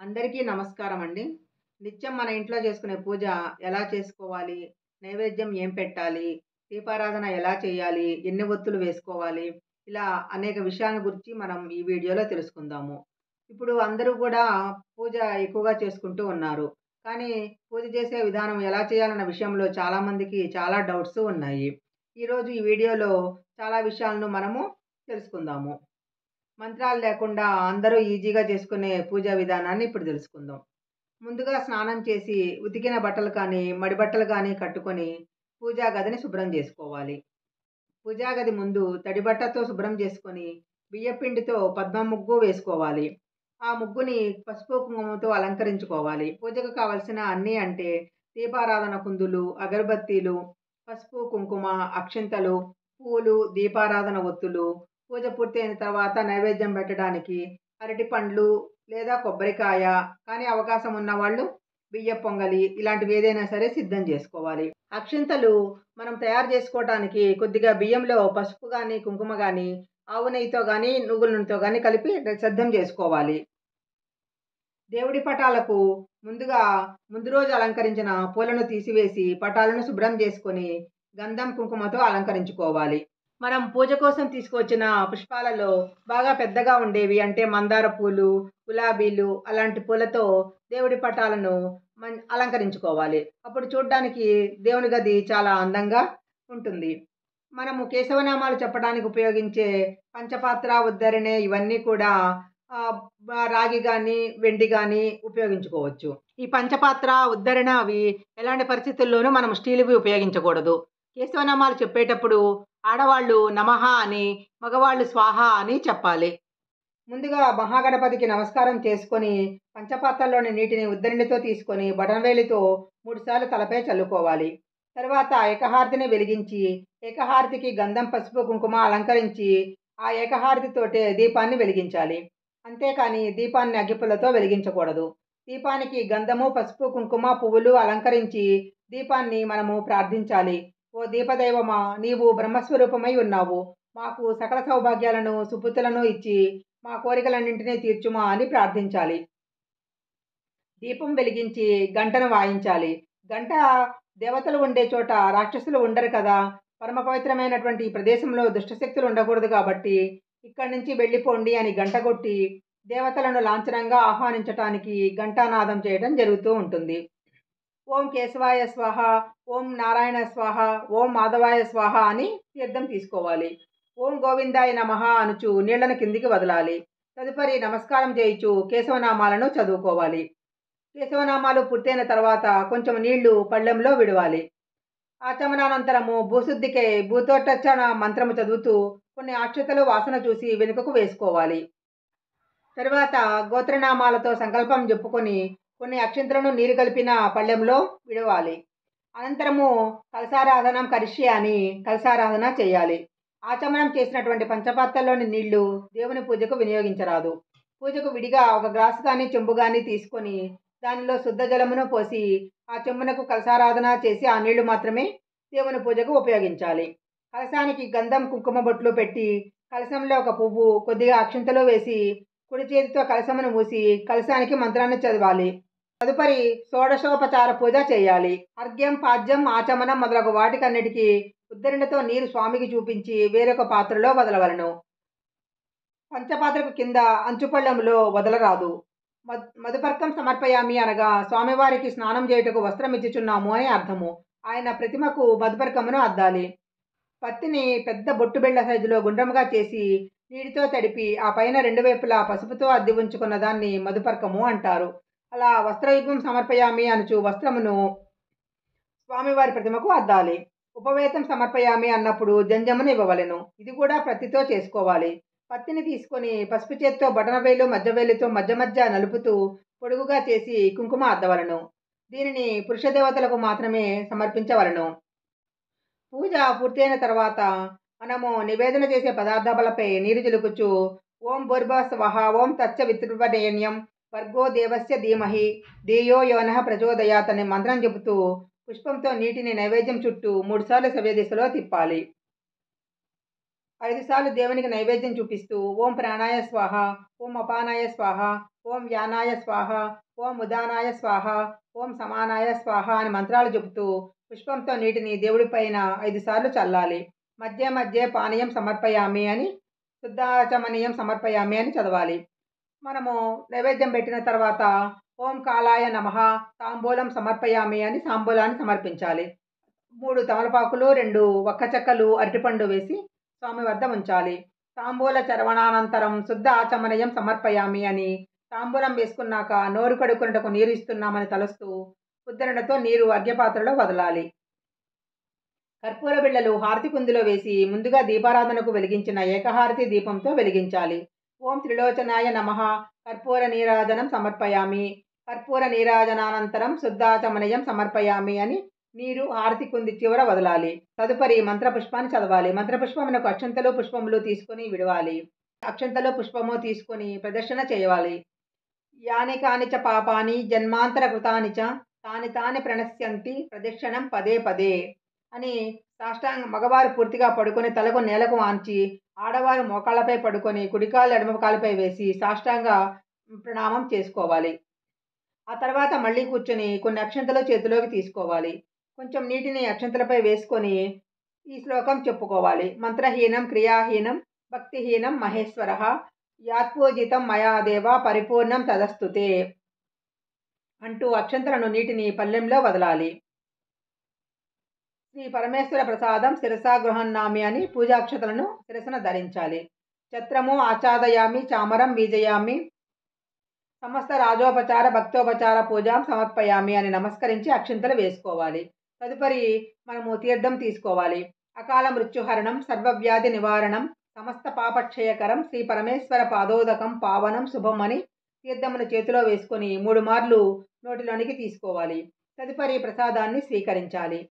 అందరికీ నమస్కారం అండి. నిత్యం మన ఇంట్లో చేసుకునే పూజ ఎలా చేసుకోవాలి? నైవేద్యం ఏం పెట్టాలి? దీపారాధన ఎలా చేయాలి? ఎన్ని ఒత్తులు వేసుకోవాలి? ఇలా అనేక విషయాల గురించి మనం ఈ వీడియోలో తెలుసుకుందాము. ఇప్పుడు అందరూ కూడా పూజ ఎక్కువగా చేసుకుంటూ ఉన్నారు. కానీ పూజ చేసే విధానం ఎలా చేయాలన్న విషయంలో చాలామందికి చాలా డౌట్స్ ఉన్నాయి. ఈరోజు ఈ వీడియోలో చాలా విషయాలను మనము తెలుసుకుందాము. మంత్రాలు లేకుండా అందరూ ఈజీగా చేసుకునే పూజా విధానాన్ని ఇప్పుడు తెలుసుకుందాం. ముందుగా స్నానం చేసి ఉతికిన బట్టలు కానీ, మడి బట్టలు కానీ కట్టుకొని పూజా గదిని శుభ్రం చేసుకోవాలి. పూజా గది ముందు తడి బట్టతో శుభ్రం చేసుకొని బియ్యపిండితో పద్మ ముగ్గు వేసుకోవాలి. ఆ ముగ్గుని పసుపు, కుంకుమతో అలంకరించుకోవాలి. పూజకు కావలసిన అన్నీ అంటే దీపారాధన కుందులు, అగరబత్తీలు, పసుపు, కుంకుమ, అక్షింతలు, పూలు, దీపారాధన ఒత్తులు, పూజ పూర్తయిన తర్వాత నైవేద్యం పెట్టడానికి అరటి పండ్లు లేదా కొబ్బరికాయ కానీ అవకాశం ఉన్నవాళ్ళు బియ్య పొంగలి ఇలాంటివి ఏదైనా సరే సిద్ధం చేసుకోవాలి. అక్షింతలు మనం తయారు చేసుకోవటానికి కొద్దిగా బియ్యంలో పసుపు కానీ కుంకుమ కానీ ఆవు నెయ్యితో కానీ నువ్వుల నూనెతో కానీ కలిపి సిద్ధం చేసుకోవాలి. దేవుడి పటాలకు ముందుగా ముందు రోజు అలంకరించిన పూలను తీసివేసి పటాలను శుభ్రం చేసుకొని గంధం, కుంకుమతో అలంకరించుకోవాలి. మనం పూజ కోసం తీసుకువచ్చిన పుష్పాలలో బాగా పెద్దగా ఉండేవి అంటే మందార పూలు, గులాబీలు అలాంటి పూలతో దేవుడి పటాలను మం అలంకరించుకోవాలి. అప్పుడు చూడ్డానికి దేవుని గది చాలా అందంగా ఉంటుంది. మనము కేశవనామాలు చెప్పడానికి ఉపయోగించే పంచపాత్ర, ఉద్ధరణే ఇవన్నీ కూడా రాగి కానీ వెండి కానీ ఉపయోగించుకోవచ్చు. ఈ పంచపాత్ర, ఉద్దరణ అవి ఎలాంటి పరిస్థితుల్లోనూ మనం స్టీల్‌వి ఉపయోగించకూడదు. కేశవనామాలు చెప్పేటప్పుడు ఆడవాళ్ళు నమః అని, మగవాళ్ళు స్వాహ అని చెప్పాలి. ముందుగా మహాగణపతికి నమస్కారం చేసుకొని పంచపాత్రలోని నీటిని ఉద్దరిణితో తీసుకొని బడనవేలితో మూడుసార్లు తలపై చల్లుకోవాలి. తర్వాత ఏకహారతిని వెలిగించి ఏకహారతికి గంధం, పసుపు, కుంకుమ అలంకరించి ఆ ఏకహారతితోటే దీపాన్ని వెలిగించాలి. అంతేకాని దీపాన్ని అగ్గిపుల్లతో వెలిగించకూడదు. దీపానికి గంధము, పసుపు, కుంకుమ, పువ్వులు అలంకరించి దీపాన్ని మనము ప్రార్థించాలి. ఓ దీపదైవమా నీవు బ్రహ్మస్వరూపమై ఉన్నావు. మాకు సకల సౌభాగ్యాలను, సుపుతులను ఇచ్చి మా కోరికలన్నింటినీ తీర్చుమా అని ప్రార్థించాలి. దీపం వెలిగించి గంటను వాయించాలి. గంట దేవతలు ఉండే చోట రాక్షసులు ఉండరు కదా! పరమ పవిత్రమైనటువంటి ప్రదేశంలో దుష్టశక్తులు ఉండకూడదు కాబట్టి ఇక్కడి నుంచి వెళ్ళిపోండి అని గంట కొట్టి దేవతలను లాంఛనంగా ఆహ్వానించటానికి ఘంటానాదం చేయడం జరుగుతూ ఉంటుంది. ఓం కేశవాయ స్వాహ, ఓం నారాయణ స్వాహ, ఓం మాధవాయ స్వాహ అని తీర్థం తీసుకోవాలి. ఓం గోవిందాయ నమః అనుచు నీళ్ళను కిందికి వదలాలి. తదుపరి నమస్కారం చేయుచు కేశవనామాలను చదువుకోవాలి. కేశవనామాలు పూర్తయిన తర్వాత కొంచెం నీళ్ళు పళ్ళెంలో విడవాలి. ఆచమనానంతరము భూశుద్ధికే భూతోటర్చన మంత్రము చదువుతూ కొన్ని అక్షతలు వాసన చూసి వెనుకకు వేసుకోవాలి. తరువాత గోత్రనామాలతో సంకల్పం చెప్పుకొని కొన్ని అక్షింతలను నీరు కలిపిన పళ్ళెంలో విడవాలి. అనంతరము కలసారాధనం కరిషి అని కలసారాధన చేయాలి. ఆచమనం చేసినటువంటి పంచపాత్రలోని నీళ్ళు దేవుని పూజకు వినియోగించరాదు. పూజకు విడిగా ఒక గ్లాసు కానీ చెంబు కానీ తీసుకొని దానిలో శుద్ధ జలమును పోసి ఆ చెంబునకు కలశారాధన చేసి ఆ నీళ్ళు మాత్రమే దేవుని పూజకు ఉపయోగించాలి. కలశానికి గంధం, కుంకుమ బొట్లు పెట్టి కలశంలో ఒక పువ్వు, కొద్దిగా అక్షింతలు వేసి కుడి చేతితో కలశమును మూసి కలశానికి మంత్రాన్ని చదవాలి. తదుపరి షోడశోపచార పూజ చేయాలి. అర్ఘ్యం, పాద్యం, ఆచమనం మొదలగు వాటికన్నిటికీ ఉద్దరణితో నీరు స్వామికి చూపించి వేరొక పాత్రలో వదలవలెను. పంచపాత్రకు కింద అంచుపళ్ళెములో వదలరాదు. మద్ మధుపర్కం సమర్పయామి అనగా స్వామివారికి స్నానం చేయుటకు వస్త్రం ఇచ్చుచున్నాము అని అర్థము. ఆయన ప్రతిమకు మధుపర్కమును అద్దాలి. పత్తిని పెద్ద బొట్టుబిళ్ళ సైజులో గుండ్రముగా చేసి నీటితో తడిపి ఆ పైన రెండు వైపులా పసుపుతో అద్ది ఉంచుకున్న దాన్ని మధుపర్కము అంటారు. అలా వస్త్రయుగ్మం సమర్పయామి అనుచు వస్త్రమును స్వామివారి ప్రతిమకు అద్దాలి. ఉపవేతం సమర్పయామి అన్నప్పుడు జంజమును ఇవ్వవలెను. ఇది కూడా ప్రతితో చేసుకోవాలి. పత్తిని తీసుకొని పసుపు చేత్తో బటనవేలు మధ్యవేలుతో మధ్య మధ్య నలుపుతూ పొడుగుగా చేసి కుంకుమ అద్దవలెను. దీనిని పురుష దేవతలకు మాత్రమే సమర్పించవలెను. పూజ పూర్తయిన తర్వాత మనము నివేదన చేసే పదార్థాలపై నీరు చిలుకుచూ ఓం బుర్భ స్వహ ఓం తచ్చ తత్సవితుర్వరేణ్యం భర్గో దేవస్య ధీమహి. ధియో యోనః ప్రచోదయాత్ అనే మంత్రం చెబుతూ పుష్పంతో నీటిని నైవేద్యం చుట్టూ మూడుసార్లు సవ్యదిశలో తిప్పాలి. ఐదుసార్లు దేవునికి నైవేద్యం చూపిస్తూ ఓం ప్రాణాయ స్వాహ ఓం అపానాయ స్వాహ ఓం యానాయ స్వాహ ఓం ఉదానాయ స్వాహ ఓం సమానాయ స్వాహ అని మంత్రాలు చెబుతూ పుష్పంతో నీటిని దేవుడి పైన చల్లాలి. మధ్య మధ్య పానీయం సమర్పయామి అని శుద్ధాచమనీయం సమర్పయామి అని చదవాలి. మనము నైవేద్యం పెట్టిన తర్వాత ఓం కాలాయ నమః తాంబూలం సమర్పయామి అని తాంబూలాన్ని సమర్పించాలి. మూడు తమలపాకులు రెండు ఒక్క చెక్కలు అరటిపండు వేసి స్వామి వద్ద ఉంచాలి. తాంబూల చరవణానంతరం శుద్ధ ఆచమనయం సమర్పయామి అని తాంబూలం వేసుకున్నాక నోరు కడుక్కున్నటకు నీరు ఇస్తున్నామని తలుస్తూ ఉద్దరణతో నీరు అర్ఘ్యపాత్రలో వదలాలి. కర్పూర బిళ్ళలు హారతి కుందులో వేసి ముందుగా దీపారాధనకు వెలిగించిన ఏకహారతి దీపంతో వెలిగించాలి. ఓం త్రిలోచనాయ నమః. కర్పూర నీరాజనం సమర్పయామి. కర్పూర నీరాజనానంతరం శుద్ధాచమనయం సమర్పయామి అని నీరు హారతి కుంది చివర వదలాలి. తదుపరి మంత్రపుష్పాన్ని చదవాలి. మంత్రపుష్పమునకు అక్షంతలు పుష్పములు తీసుకొని విడవాలి. అక్షంతలు పుష్పము తీసుకొని ప్రదర్శన చేయవాలి. యాని కాని చ పాపాని జన్మాంతర కృతాని చ తాని తాని ప్రణశ్యంతి ప్రదక్షిణం పదే పదే. అని సాష్టాంగ మగవారు పూర్తిగా పడుకొని తలకు నేలకు వాంచి ఆడవారు మోకాళ్ళపై పడుకొని కుడికాలు ఎడమ కాలుపై వేసి సాష్టాంగ ప్రణామం చేసుకోవాలి. ఆ తర్వాత మళ్ళీ కూర్చొని కొన్ని అక్షంతలు చేతిలోకి తీసుకోవాలి. కొంచెం నీటిని అక్షంతలపై వేసుకొని ఈ శ్లోకం చెప్పుకోవాలి. మంత్రహీనం క్రియాహీనం భక్తిహీనం మహేశ్వర యాత్పూజితం మయాదేవ పరిపూర్ణం తదస్తుతే అంటూ అక్షంతలను నీటిని పల్లెంలో వదలాలి. శ్రీ పరమేశ్వర ప్రసాదం శిరసా గృహన్నామి అని పూజాక్షతలను శిరసన ధరించాలి. ఛత్రము ఆచాదయామి చామరం బీజయామి సమస్త రాజోపచార భక్తోపచార పూజాం సమర్పయామి అని నమస్కరించి అక్షింతలు వేసుకోవాలి. తదుపరి మనము తీర్థం తీసుకోవాలి. అకాల మృత్యుహరణం సర్వవ్యాధి నివారణం సమస్త పాపక్షయకరం శ్రీ పరమేశ్వర పాదోదకం పావనం శుభం అని తీర్థమును చేతిలో వేసుకొని మూడు మార్లు నోటిలోనికి తీసుకోవాలి. తదుపరి ప్రసాదాన్ని స్వీకరించాలి.